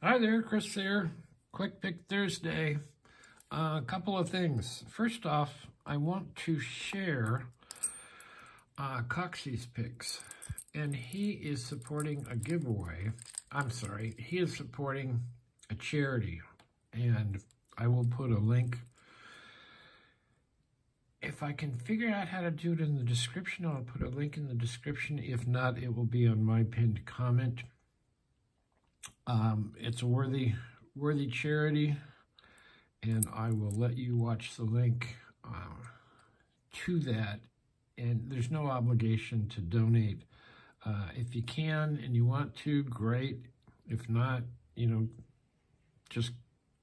Hi there, Chris here. Quick Pick Thursday. Uh, a couple of things. First off, I want to share uh, Coxie's picks. And he is supporting a giveaway. I'm sorry, he is supporting a charity. And I will put a link. If I can figure out how to do it in the description, I'll put a link in the description. If not, it will be on my pinned comment. Um, it's a worthy, worthy charity, and I will let you watch the link uh, to that. And there's no obligation to donate. Uh, if you can and you want to, great. If not, you know, just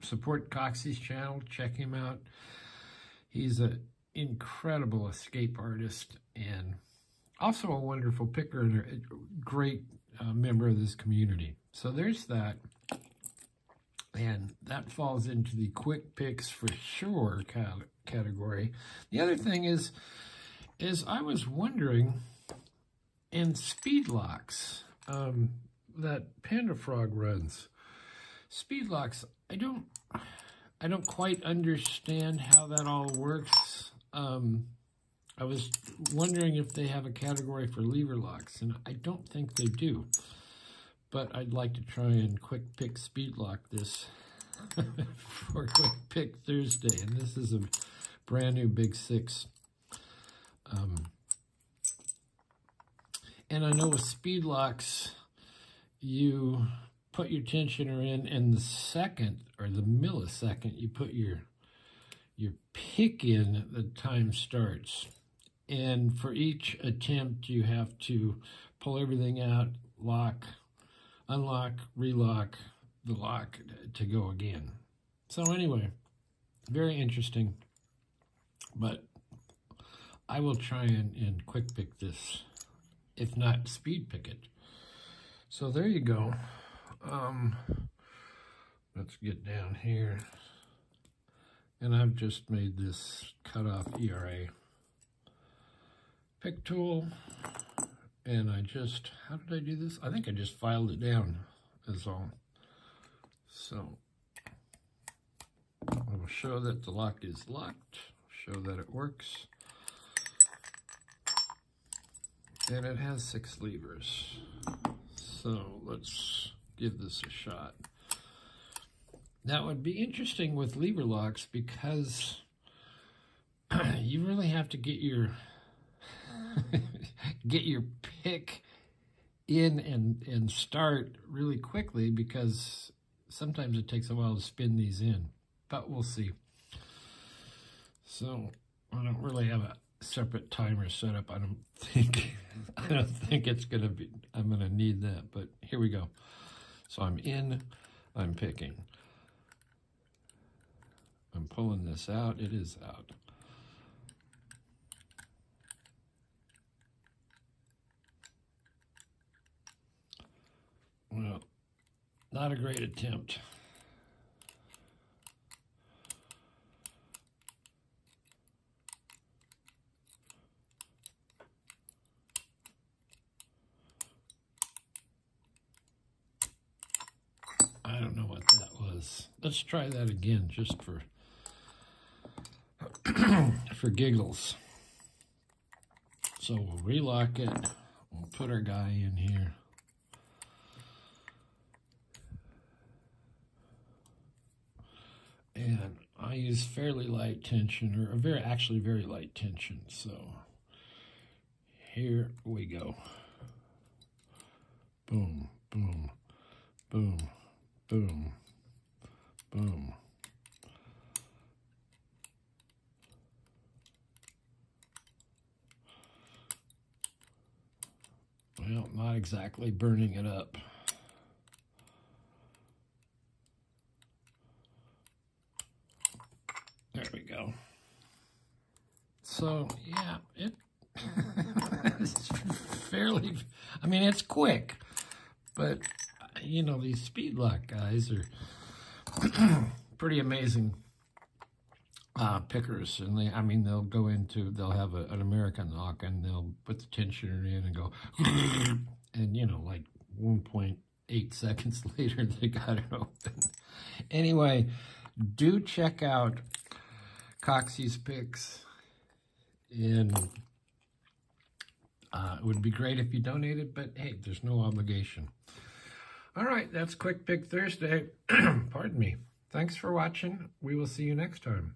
support Coxie's channel. Check him out. He's an incredible escape artist and also a wonderful picker and a great uh, member of this community. So there's that. And that falls into the quick picks for sure category. The other thing is, is I was wondering, in speed locks um, that Panda Frog runs, speed locks, I don't, I don't quite understand how that all works. Um, I was wondering if they have a category for lever locks, and I don't think they do but I'd like to try and quick pick speed lock this for quick pick Thursday. And this is a brand new Big Six. Um, and I know with speed locks, you put your tensioner in, and the second or the millisecond you put your your pick in, the time starts. And for each attempt, you have to pull everything out, lock, unlock, relock the lock to go again. So anyway, very interesting, but I will try and, and quick pick this, if not speed pick it. So there you go. Um, let's get down here. And I've just made this cutoff ERA pick tool. And I just, how did I do this? I think I just filed it down is all. So I will show that the lock is locked, show that it works. And it has six levers. So let's give this a shot. That would be interesting with lever locks because you really have to get your get your pick in and, and start really quickly because sometimes it takes a while to spin these in, but we'll see. So I don't really have a separate timer set up. I don't think, I don't think it's to be, I'm to need that, but here we go. So I'm in, I'm picking. I'm pulling this out, it is out. Well, not a great attempt. I don't know what that was. Let's try that again just for for giggles. So we'll relock it. We'll put our guy in here. and I use fairly light tension, or a very, actually very light tension, so here we go. Boom, boom, boom, boom, boom. Well, not exactly burning it up. So, yeah, it it's fairly, I mean, it's quick, but, you know, these speed lock guys are pretty amazing uh, pickers. And they, I mean, they'll go into, they'll have a, an American lock and they'll put the tensioner in and go, and, you know, like 1.8 seconds later they got it open. Anyway, do check out Coxie's Picks. And uh, it would be great if you donated, but hey, there's no obligation. All right, that's Quick Pick Thursday. Pardon me. Thanks for watching. We will see you next time.